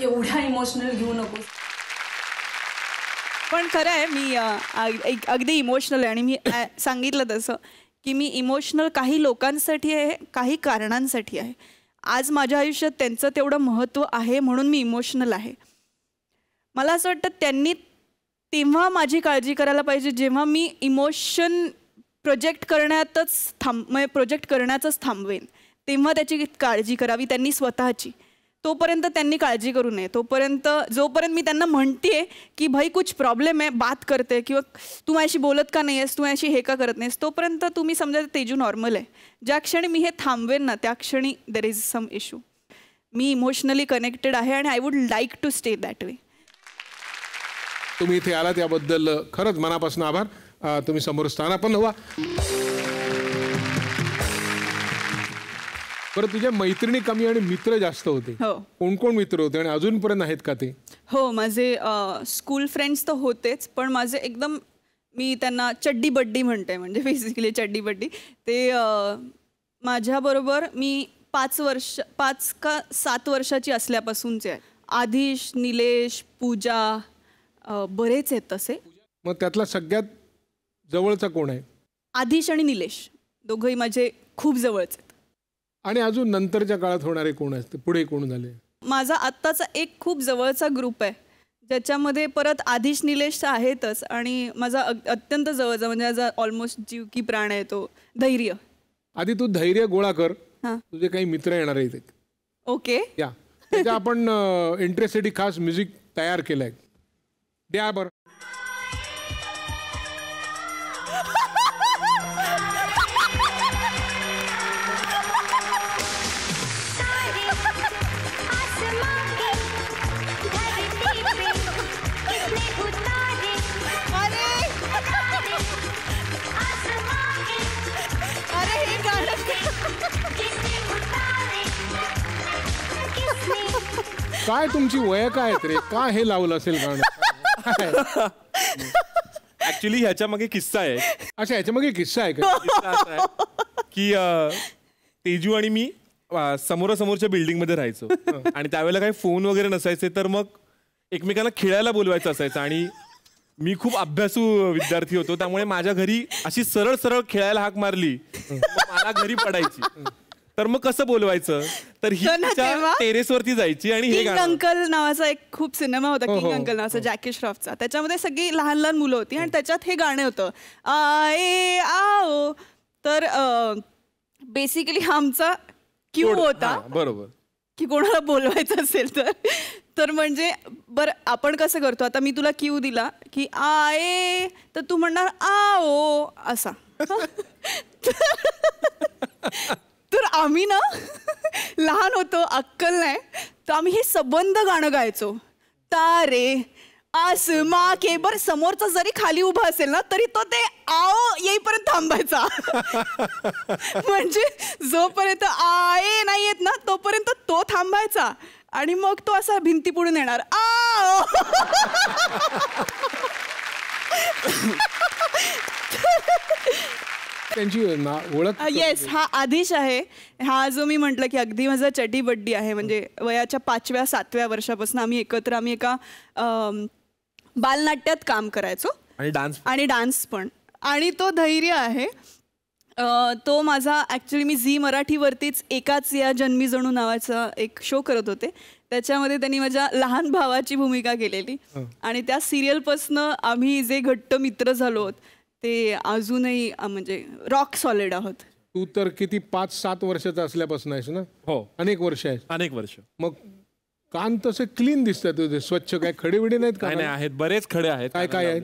एवढ्या इमोशनल घेऊ नकोस. पण खरं आहे मी अगदी इमोशनल आहे आणि मी सांगितलं तसं. की मी इमोशनल काही लोकांसाठी आहे काही कारणांसाठी आहे. आज माझ्या आयुष्यात त्यांचं तेवढं महत्त्व आहे म्हणून मी इमोशनल आहे. मला असं वाटतं त्यांनी तेव्हा माझी काळजी करायला पाहिजे जेव्हा मी इमोशन प्रोजेक्ट करण्यातच थांब म्हणजे प्रोजेक्ट करण्याचंच थांबवेन. तेव्हा त्याची काळजी करावी त्यांनी स्वतःची. तोपर्यंत त्यांनी काळजी करू नये. तोपर्यंत जोपर्यंत मी त्यांना म्हणते की भाई कुछ प्रॉब्लेम आहे बात करते किंवा तू माझ्याशी बोलत का नाही आहेस तू माझ्याशी हे का करत नाहीस तोपर्यंत तुम्ही समजा तेजू नॉर्मल आहे. ज्या क्षणी मी हे थांबवेन ना त्या क्षणी देर इज सम इशू मी इमोशनली कनेक्टेड आहे आणि I would like to stay that way तुम्ही इथे आलात याबद्दल खरंच मनापासून आभार. तुम्ही समोर स्थान पण हवा बरं तुझ्या मैत्रिणी कमी आणि मित्र जास्त होते. हो. कोण कोण मित्र होते आणि अजूनपर्यंत आहेत का ते? हो माझे स्कूल फ्रेंड्स तर होतेच पण माझे एकदम मी त्यांना चड्डी बड्डी म्हणते म्हणजे बेसिकली चड्डी बड्डी. ते माझ्याबरोबर मी पाच वर्ष पाच का सात वर्षाची असल्यापासूनचे आहे. आधिश निलेश पूजा बरेच आहेत तसे. मग त्यातला सगळ्यात जवळचा कोण आहे? आधिश आणि निलेश. दोघंही माझे खूप जवळचे. आणि अजून नंतरच्या काळात होणारे कोण असते पुढे कोण झाले? माझा आत्ताचा एक खूप जवळचा ग्रुप आहे. ज्याच्यामध्ये परत आधिश निलेश आहेतच आणि माझा अत्यंत जवळचा म्हणजे माझा ऑलमोस्ट जीव की प्राण आहे तो धैर्य. आधी तू धैर्य गोळा कर. हां. तुझे काही मित्र येणार आहेत. ओके. या. त्याच्या आपण इंटरेस्टसाठी खास म्युझिक तयार केलंय. द्या बरं. काय तुमची वय काय रे? का हे लावलं असेल गाणं? ऍक्च्युली ह्याच्या मागे किस्सा आहे. अच्छा याच्या मागे किस्सा आहे का? किस्सा असा आहे की अं, तेजू आणि मी अं, समोरासमोरच्या बिल्डिंगमध्ये राहायचो. आणि त्यावेळेला काही फोन वगैरे नसायचे तर मग एकमेकांना खेळायला बोलवायचं असायचं. आणि मी खूप अभ्यासू विद्यार्थी होतो त्यामुळे माझ्या घरी अशी सरळ सरळ खेळायला हाक मारली. मला घरी पडायची. तर मग कसं बोलवायचं? तर ही टेरेसवरती जायची आणि हे अंकल नावाचा एक खूप सिनेमा होता हो, किंग हो, अंकल नावाचा जॅकी श्रॉफचा. त्याच्यामध्ये सगळी लहान लहान मुलं होती आणि त्याच्यात हे गाणं होतं आए आओ. तर बेसिकली आमचा क्यू होता हा, बरोबर. की कोणाला बोलवायचं असेल तर. तर म्हणजे बरं आपण कसं करतो? आता मी तुला क्यू दिला की आए तर तू म्हणणार आओ असा. तर आम्ही ना लहान होतो अक्कल नाही. तर आम्ही हे सबंध गाणं गायचो. तारे आसमा के बर समोरचा जरी खाली उभा असेल ना तरी तो ते आओ येईपर्यंत थांबायचा. म्हणजे जोपर्यंत आए नाही येत ना तोपर्यंत तो थांबायचा. आणि मग तो असा भिंती पुढून येणार. आ त्यांची ओळख येस हा आधीच आहे. हा जो मी म्हटलं की अगदी माझा चड्डी बड्डी आहे म्हणजे वयाच्या पाचव्या सातव्या वर्षापासून आम्ही एकत्र आम्ही एका बालनाट्यात काम करायचो. आणि डान्स आणि डान्स पण. आणि तो धैर्य आहे. तो माझा ॲक्च्युली मी झी मराठीवरतीच एकाच या जन्मी जणू नावाचा एक शो करत होते. त्याच्यामध्ये त्यांनी माझ्या लहान भावाची भूमिका केलेली. आणि त्या सिरियलपासनं आम्ही जे घट्ट मित्र झालो आहोत ते अजूनही म्हणजे रॉक सॉलिड आहोत. तू तर किती पाच सात वर्षाचा असल्यापासून आहेस ना? हो. अनेक वर्ष आहेस. अनेक वर्ष. मग कान तसे क्लीन दिसतात तुझे. स्वच्छ काय खडेबिडे नाहीत का? काय नाही आहेत. बरेच खडे आहेत. काय काय आहेत?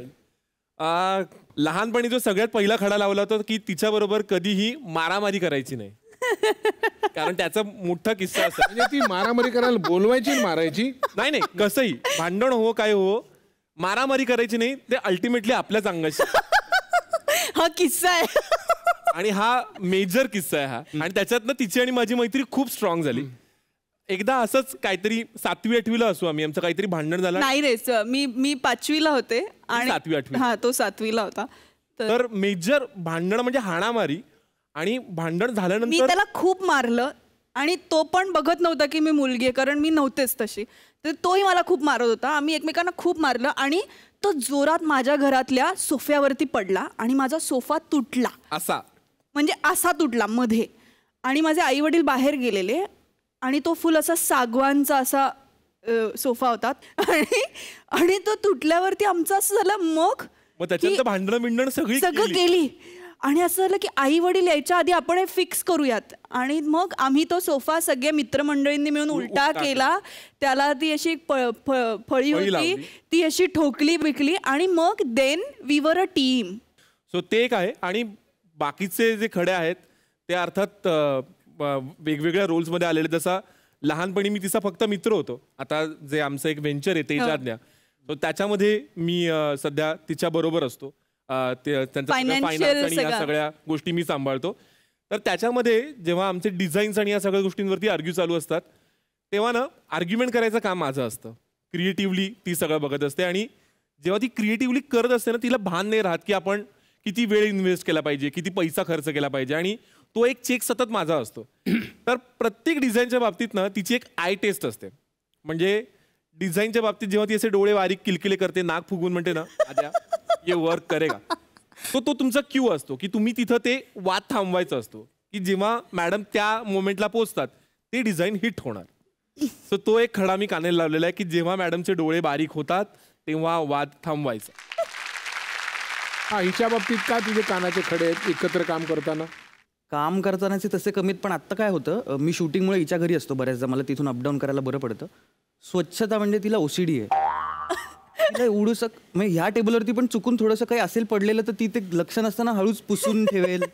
लहानपणी जो सगळ्यात पहिला खडा लावला होता की तिच्या बरोबर कधीही मारामारी करायची नाही. कारण त्याचा मोठा किस्सा असा. म्हणजे ती मारामारी करायला बोलवायची मारायची? नाही नाही कसंही. भांडण हो काय हो मारामारी करायची नाही. ते अल्टिमेटली आपल्याच अंगाशी. हा किस्सा आहे. आणि हा मेजर किस्सा आहे हा. आणि त्याच्यातनं तिची आणि माझी मैत्री खूप स्ट्रॉंग झाली. एकदा असंच काहीतरी सातवी आठवीला असू आम्ही. आमचं काहीतरी भांडण झालं. नाही रे मी मी पाचवीला होते आणि सातवी, आठवी. हा तो सातवीला होता. तर मेजर भांडण म्हणजे हाणामारी आणि भांडण मी झाल्यानंतर त्याला खूप मारलं आणि तो पण बघत नव्हता की मी मुलगी आहे कारण मी नव्हतेच तशी. तर तोही मला खूप मारत होता. आम्ही एकमेकांना खूप मारलं आणि तो जोरात माझ्या घरातल्या सोफ्यावरती पडला आणि माझा सोफा तुटला. असा. म्हणजे असा तुटला मध्ये. आणि माझे आई वडील बाहेर गेलेले आणि तो फुल असा सागवानचा असा सोफा होता. आणि आणि तो तुटल्यावरती आमचं असं झालं मग भांडणं बिंडण सगळी सगळं केली. आणि असं झालं की आई वडील यायच्या आधी आपण हे फिक्स करूयात. आणि मग आम्ही तो सोफा सगळ्या मित्रमंडळींनी मिळून उलटा केला. त्याला ती अशी फळी होती. ती अशी ठोकली बिकली आणि मग then we were a team so ते एक आहे. आणि बाकीचे जे खडे आहेत ते अर्थात वेगवेगळ्या रोल्समध्ये आलेले. जसा लहानपणी मी तिचा फक्त मित्र होतो. आता जे आमचं एक व्हेंचर आहे तेजाज्ञा. तो त्याच्यामध्ये मी सध्या तिच्या बरोबर असतो. त्यांचं Financial फायनान्स आणि या सगळं. सगळ्या गोष्टी मी सांभाळतो. तर त्याच्यामध्ये जेव्हा आमचे डिझाईन्स आणि या सगळ्या गोष्टींवरती आर्ग्यू चालू असतात तेव्हा ना आर्ग्युमेंट करायचं काम माझं असतं. क्रिएटिव्हली ती सगळं बघत असते आणि जेव्हा ती क्रिएटिव्हली करत असते ना तिला भान नाही राहत की आपण किती वेळ इन्व्हेस्ट केला पाहिजे किती पैसा खर्च केला पाहिजे आणि तो एक चेक सतत माझा असतो. तर प्रत्येक डिझाईनच्या बाबतीत ना तिची एक आय टेस्ट असते. म्हणजे डिझाईनच्या बाबतीत जेव्हा ती असे डोळे बारीक किलकिले करते नाक फुगून म्हणते ना आद्या ये वर्क करेगा. तो तो तुमचा क्यू असतो की तुम्ही तिथं ते वाद थांबवायचं असतो की जेव्हा मॅडम त्या मोमेंटला पोहोचतात ते डिझाईन हिट होणार. सो तो एक खडा मी कानेला लावलेला आहे की जेव्हा मॅडमचे डोळे बारीक होतात तेव्हा वाद थांबवायचा. हा हिच्या बाबतीत का तुझे कानाचे खडे आहेत एकत्र काम करताना? काम करतानाचे तसे कमीत पण आत्ता काय होतं मी शूटिंगमुळे हिच्या घरी असतो बऱ्याचदा मला तिथून अपडाऊन करायला बरं पडतं. स्वच्छता म्हणजे तिला ओसीडी आहे. उडू शक म्हणजे ह्या टेबलवरती पण चुकून थोडंसं काही असेल पडलेलं तर ती ते लक्ष नसताना हळूच पुसून ठेवेल.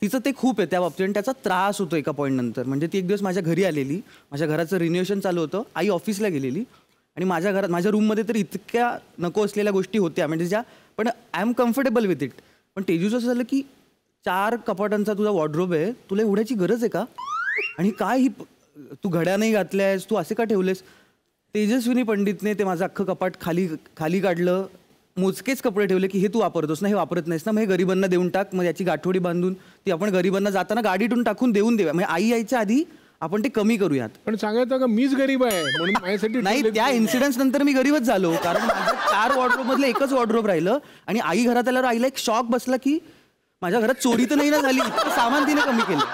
तिचं ते खूप आहे त्या बाबतीत आणि त्याचा त्रास होतो एका पॉईंट नंतर. म्हणजे ती एक दिवस माझ्या घरी आलेली. माझ्या घराचं रिन्युएशन चालू होतं. आई ऑफिसला गेलेली. आणि माझ्या घरात माझ्या रूममध्ये तर इतक्या नको असलेल्या गोष्टी होत्या. म्हणजे ज्या पण I am comfortable with it पण तेजूचं असं झालं की चार कपाटांचा तुझा वॉर्ड्रोब आहे. तुला एवढ्याची गरज आहे का? आणि काय ही तू घड्या नाही घातल्यास? तू असे का ठेवलेस? तेजस्विनी पंडितने ते माझं अख्खं कपाट खाली खाली काढलं मोजकेच कपडे ठेवले की हे तू वापरतोस ना हे वापरत नाहीस ना मग हे गरिबांना देऊन टाक मग याची गाठोडी बांधून ती आपण गरिबांना जाताना गाडीतून टाकून देऊन देऊया. म्हणजे आई यायच्या आधी आपण ते कमी करूयात. पण सांगायचं का मीच गरीब आहे म्हणून माझ्यासाठी नाही त्या नाही. इन्सिडेंट्स नंतर मी गरीबच झालो कारण माझं चार वॉर्ड्रोब मधलं एकच वॉर्ड्रोब राहिलं आणि आई घरात आल्यावर आईला एक शॉक बसला की माझ्या घरात चोरी तर नाही ना झाली सामान तिने कमी केलं.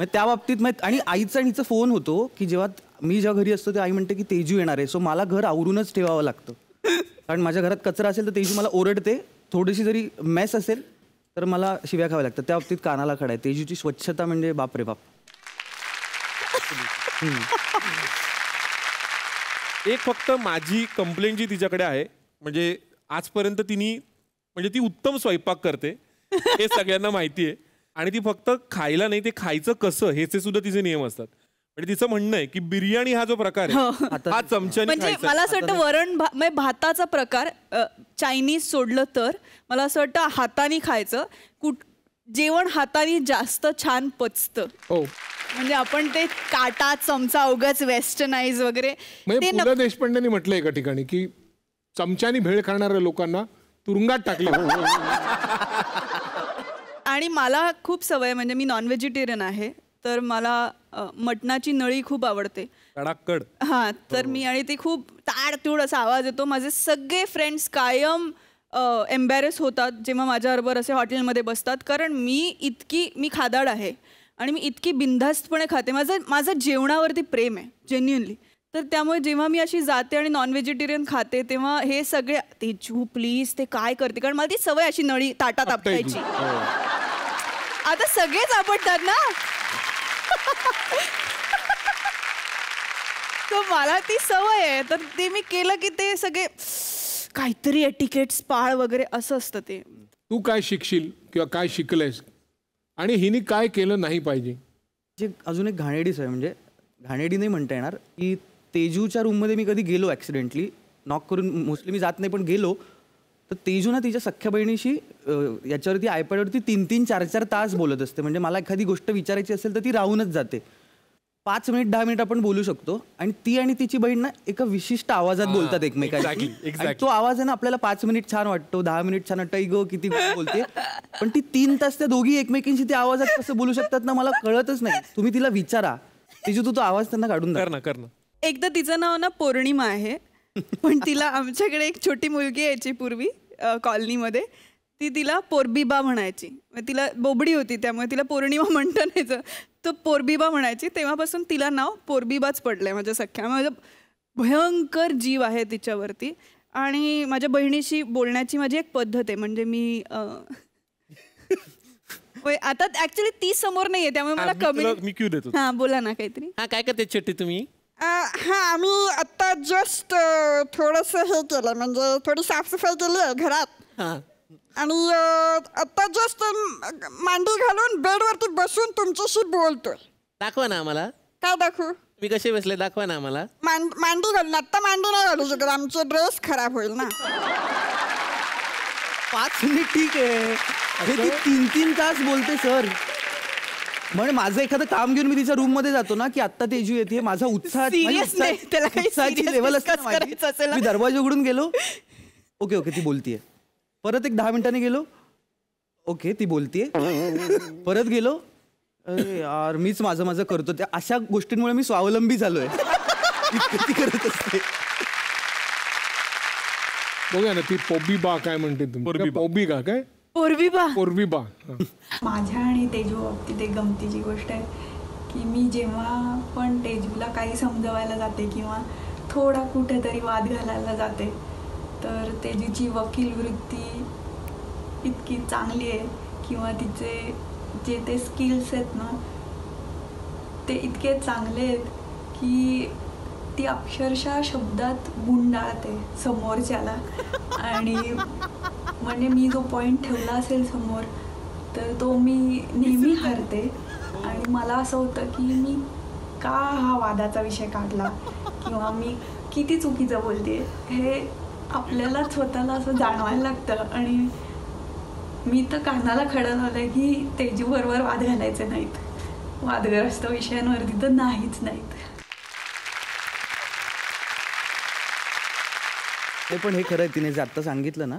मग त्या बाबतीत मग आणि आईचा आणि हिचा फोन होतो की जेव्हा मी ज्या घरी असतो ते आई म्हणते की तेजू येणार आहे. सो मला घर आवरूनच ठेवावं लागतं. कारण माझ्या घरात कचरा असेल तर तेजू मला ओरडते. थोडीशी जरी मेस असेल तर मला शिव्या खाव्या लागतात. त्या बाबतीत कानाला खडा आहे. तेजूची स्वच्छता म्हणजे बाप रे बाप. एक फक्त माझी कंप्लेंट जी तिच्याकडे आहे म्हणजे आजपर्यंत तिने म्हणजे ती उत्तम स्वयंपाक करते हे सगळ्यांना माहिती आहे. आणि ती फक्त खायला नाही ते खायचं कसं हेचे सुद्धा तिचे नियम असतात. म्हणजे तिचं म्हणणं आहे की बिर्याणी हा जो प्रकार आहे हा. चमच्याने म्हणजे खायचा. मला असं वाटतं वरण भा म्हणजे भाताचा प्रकार अ, चायनीज सोडलं तर मला असं वाटतं हाताने खायचं. कुठ जेवण हाताने जास्त छान पचतं. हो. म्हणजे आपण ते काटा चमचा उगाच वेस्टर्नाइज वगैरे म्हणजे ते पु ल देशपांडेंनी म्हटलं एका ठिकाणी की चमच्यानी भेळ खाणाऱ्या लोकांना तुरुंगात टाकले आणि मला खूप सवय म्हणजे मी नॉन व्हेजिटेरियन आहे. तर मला मटणाची नळी खूप आवडते. कडाकड हा तर मी आणि ती खूप ताड तुड असा आवाज येतो. माझे सगळे फ्रेंड्स कायम एम्बॅरेस होतात जेव्हा माझ्याबरोबर असे हॉटेलमध्ये बसतात. कारण मी इतकी मी खादाड आहे आणि मी इतकी बिनधास्तपणे खाते. माझं माझं जेवणावरती प्रेम आहे जेन्युनली तर त्यामुळे जेव्हा मी अशी जाते आणि नॉन व्हेजिटेरियन खाते तेव्हा हे सगळे ते जू प्लीज ते काय करते? कारण मला ती सवय अशी नळी ताटात आपटायची. आता सगळेच आपटतात ना? तर मला ती सवय आहे. तर ते मी केलं की ते सगळे काहीतरी एटिकेट्स पाळ वगैरे असं असतं ते. तू काय शिकशील किंवा काय शिकलेस? आणि हिने काय केलं नाही पाहिजे? जे अजून एक घाणेडीच आहे म्हणजे घाणेडी नाही म्हणता येणार की तेजूच्या रूममध्ये मी कधी गेलो ॲक्सिडेंटली नॉक करून मोस्टली मी जात नाही पण गेलो. तर तेजू ना तिच्या सख्या बहिणीशी याच्यावरती आयपॅडवरती तीन तीन चार चार तास बोलत असते. म्हणजे मला एखादी गोष्ट विचारायची असेल तर ती राहूनच जाते. पाच मिनिट दहा मिनिट आपण बोलू शकतो आणि ती आणि तिची बहीण ना एका विशिष्ट आवाजात बोलतात एकमेकांशी. exactly, आणि exactly. तो आवाज आहे ना आपल्याला पाच मिनिट छान वाटतो दहा मिनिट छान वाटतं गो किती बोलते पण ती तीन तास त्या दोघी एकमेकींशी त्या आवाजात कसं बोलू शकतात ना मला कळतच नाही. तुम्ही तिला विचारा. तिची तू तो आवाज त्यांना काढून कर दाखव. ना कर ना. एकदा तिचं नाव ना पौर्णिमा आहे. पण तिला आमच्याकडे एक छोटी मुलगी यायची पूर्वी कॉलनीमध्ये. ती तिला पोरबीबा म्हणायची. तिला बोबडी होती त्यामुळे तिला पौर्णिमा म्हणता नाहीचं तर पोरबीबा म्हणायची. तेव्हापासून तिला नाव पोरबीबाच पडलंय माझ्या सख्या. माझं भयंकर जीव आहे तिच्यावरती. आणि माझ्या बहिणीशी बोलण्याची माझी एक पद्धत आहे. म्हणजे मी आता ऍक्च्युली ती समोर नाहीये त्यामुळे मला कमी मी क्यू देतो. हा बोला ना काहीतरी. हा काय करते छोटी तुम्ही? हा आम्ही आता जस्ट थोडस हे केलं म्हणजे थोडी साफसफाई केली आहे घरात. हा. आणि अ, आता जस्ट मांडी घालून बेडवरती बसून तुमच्याशी बोलतोय. दाखवा ना आम्हाला. काय दाखवू? तुम्ही कसे बसले दाखवा ना आम्हाला. मांड मांडी घालून आत्ता मांडी नाही घालू शकत आमचे ड्रेस खराब होईल ना. पाच मिनिट ठीक आहे. तीन तीन तास बोलते सर. म्हणजे माझं एखादं काम घेऊन मी तिच्या रूममध्ये जातो ना की आत्ता तेजू येते माझा उत्साह serious लेवल. मी दरवाजा उघडून गेलो. ओके ओके ती बोलतीये. परत एक दहा मिनिटांनी गेलो. ओके ती बोलतीये. परत गेलो. अरे यार मीच माझं माझं करतो. त्या अशा गोष्टींमुळे मी स्वावलंबी झालोय. ती करत असते. बघूया ना ती पोबीबा काय म्हणते तुम्ही? पोरबीबा. पोबिका काय? पोरबीबा पोरबीबा हा. माझ्या आणि तेजू बाबतीत एक गमतीची गोष्ट आहे की मी जेव्हा पण तेजूला काही समजवायला जाते किंवा थोडा कुठेतरी वाद घालायला जाते तर तेजूची वकील वृत्ती इतकी चांगली आहे किंवा तिचे जे ते स्किल्स आहेत ना ते इतके चांगले आहेत की ती अक्षरशः शब्दात गुंडाळते समोरच्याला आणि म्हणजे मी जो पॉईंट ठेवला असेल समोर तर तो मी नेहमी हरते आणि मला असं होतं की मी का हा वादाचा विषय काढला? किंवा मी किती चुकीचं बोलते हे आपल्याला स्वतःला असं जाणवायला लागतं. आणि मी तर कानाला खडं लावलंय की तेजूबरोबर वाद घालायचे नाहीत. वादग्रस्त विषयांवरती तर नाहीच नाहीत. नाही पण हे खरं तिने जे आत्ता सांगितलं ना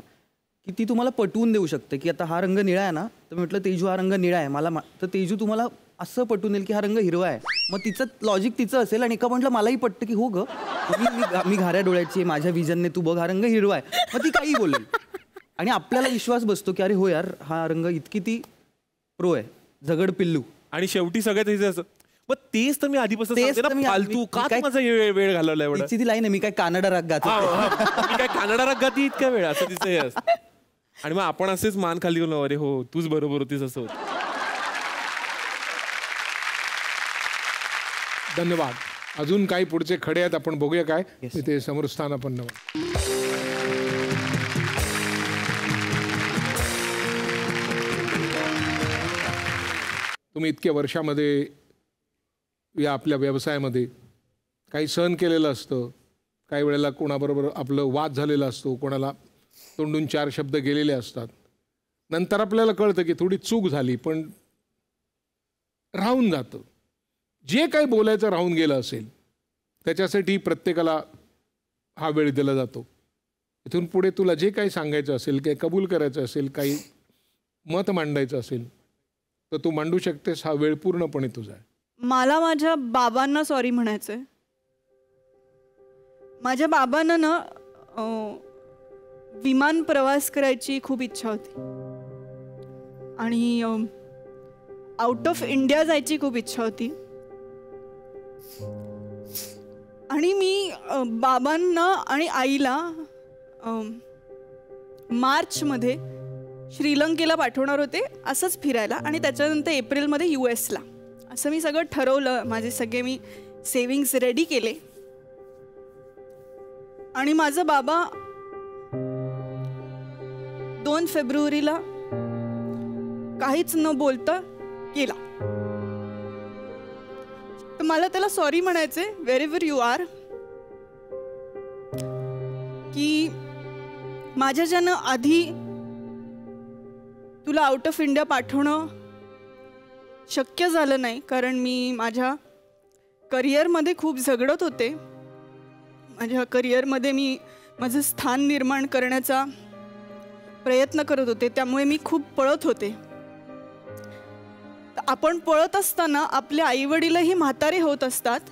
की ती तुम्हाला पटवून देऊ शकते की आता हा रंग निळा आहे ना तर मी म्हटलं तेजू हा रंग निळा आहे मला मा- तर तेजू तुम्हाला असं पटवून येईल की हा रंग हिरवा आहे. मग तिचं लॉजिक तिचं असेल आणि एका म्हटलं मलाही पटतं की हो ग मी मी घा- मी घाऱ्या डोळ्याची आहे, माझ्या विजनने तू बघ हा रंग हिरवा आहे. मग ती काही बोलेल. आणि आपल्याला विश्वास बसतो की अरे हो यार हा रंग इतकी ती प्रो आहे झगड पिल्लू. आणि शेवटी सगळ्यात हे जे असं मग तेच तर मी आधीपासून तेच सांगते तर मी- ना फालतू मी- का मी काय- माझा वेळ वेळ घालवला एवढा? तिची ती लाईन आहे मी काय कानडा राग गातो. हा, हा. मी काय कानडा रागाती इतक्या वेळ असं तिचं हे असतं. आणि मग आपण असेच मान खाली घेऊन अरे हो तूच बरोबर होतीस असं होतं. धन्यवाद. अजून काही पुढचे खडे आहेत आपण बघूया काय. ते समोर स्थान आपण नवं. तुम्ही इतक्या वर्षामध्ये या आपल्या व्यवसायामध्ये काही सहन केलेलं असतं. काही वेळेला कोणाबरोबर आपलं वाद झालेला असतो कोणाला तोंडून चार शब्द गेलेले असतात. नंतर आपल्याला कळतं की थोडी चूक झाली पण राहून जातं. जे काही बोलायचं राहून गेलं असेल त्याच्यासाठी प्रत्येकाला हा वेळ दिला जातो. इथून पुढे तुला जे काही सांगायचं असेल काही कबूल करायचं असेल काही मत मांडायचं असेल तर तू मांडू शकतेस हा वेळ पूर्णपणे तुझा आहे. मला माझ्या बाबांना सॉरी म्हणायचं आहे माझ्या बाबांना ना विमान प्रवास करायची खूप इच्छा होती. आणि आउट ऑफ इंडिया जायची खूप इच्छा होती. आणि मी बाबांना आणि आईला मार्चमध्ये श्रीलंकेला पाठवणार होते असंच फिरायला आणि त्याच्यानंतर एप्रिलमध्ये यू एसला. असं मी सगळं ठरवलं माझे सगळे मी सेविंग्स रेडी केले. आणि माझं बाबा दोन फेब्रुवारीला काहीच न बोलता केला. तर मला त्याला सॉरी म्हणायचे व्हेर एव्हर यू आर की माझ्या ज्यानं आधी तुला आउट ऑफ इंडिया पाठवणं शक्य झालं नाही कारण मी माझ्या करिअरमध्ये खूप झगडत होते. माझ्या करिअरमध्ये मी माझं स्थान निर्माण करण्याचा प्रयत्न करत होते त्यामुळे मी खूप पळत होते. आपण पळत असताना आपले आईवडीलही म्हातारे होत असतात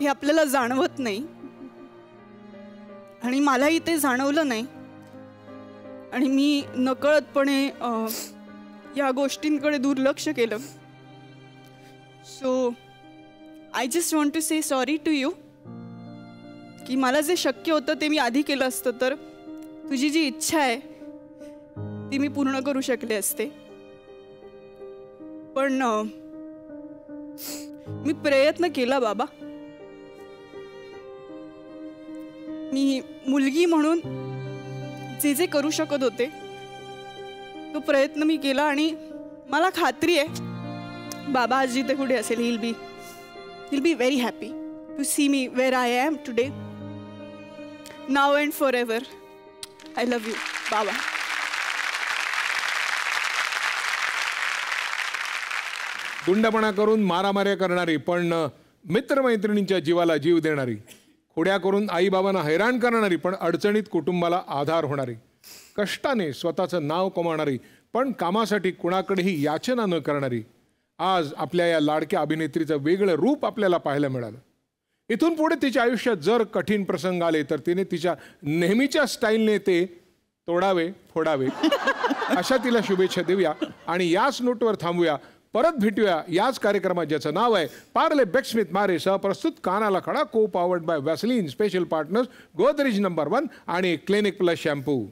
हे आपल्याला जाणवत नाही. आणि मलाही ते जाणवलं नाही. आणि मी नकळतपणे या गोष्टींकडे दुर्लक्ष केलं. So I just want to say sorry to you की मला जे शक्य होतं ते मी आधी केलं असतं तर तुझी जी इच्छा आहे ती मी पूर्ण करू शकले असते. पण मी प्रयत्न केला बाबा. मी मुलगी म्हणून जे जे करू शकत होते तो प्रयत्न मी केला आणि मला खात्री आहे बाबा आज जिथे कुठे असेल he'll be he'll be very happy to see me where I am today now and forever I love you बाबा. दुंडपणा करून मारामाऱ्या करणारी पण मित्रमैत्रिणींच्या जीवाला जीव देणारी खोड्या करून आईबाबांना हैराण करणारी पण अडचणीत कुटुंबाला आधार होणारी कष्टाने स्वतःचं नाव कमावणारी पण कामासाठी कुणाकडेही याचना न करणारी आज आपल्या या लाडक्या अभिनेत्रीचं वेगळं रूप आपल्याला पाहायला मिळालं. इथून पुढे तिच्या आयुष्यात जर कठीण प्रसंग आले तर तिने तिच्या नेहमीच्या स्टाईलने ते तोडावे फोडावे अशा तिला शुभेच्छा देऊया. आणि याच नोटवर थांबूया. परत भेटूया. याच कार्यक्रमात ज्याचं नाव आहे पार्ले बेक्स्मिथ मारे सह प्रस्तुत कानाला खडा को powered by Vaseline special partners Godrej number one आणि क्लिनिक प्लस शॅम्पू